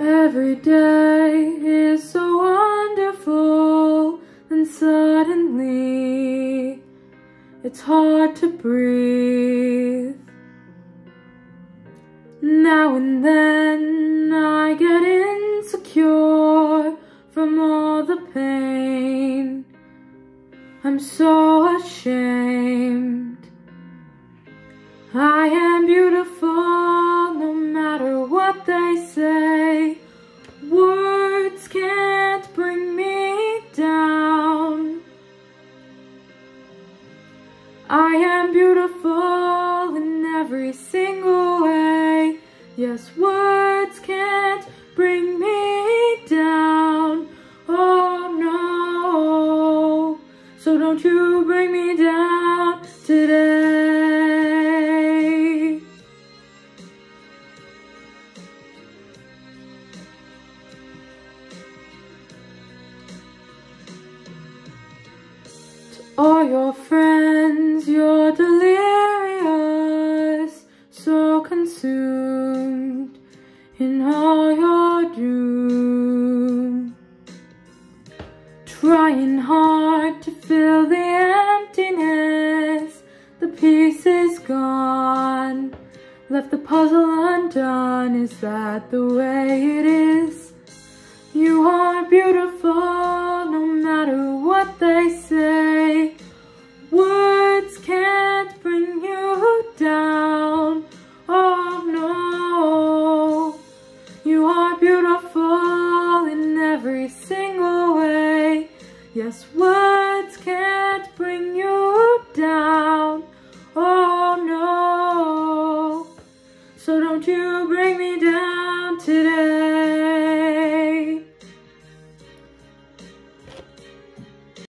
Every day is so wonderful, and suddenly it's hard to breathe. Now and then I get insecure from all the pain. I'm so ashamed. I am beautiful no matter what they I am beautiful in every single way. Yes, words can't bring me down. Oh no. So don't you bring me down today. All your friends, you're delirious, so consumed in all your doom. Trying hard to fill the emptiness, the piece is gone. Left the puzzle undone, is that the way it is? You are beautiful Words can't bring you down. Oh no. So don't you bring me down today.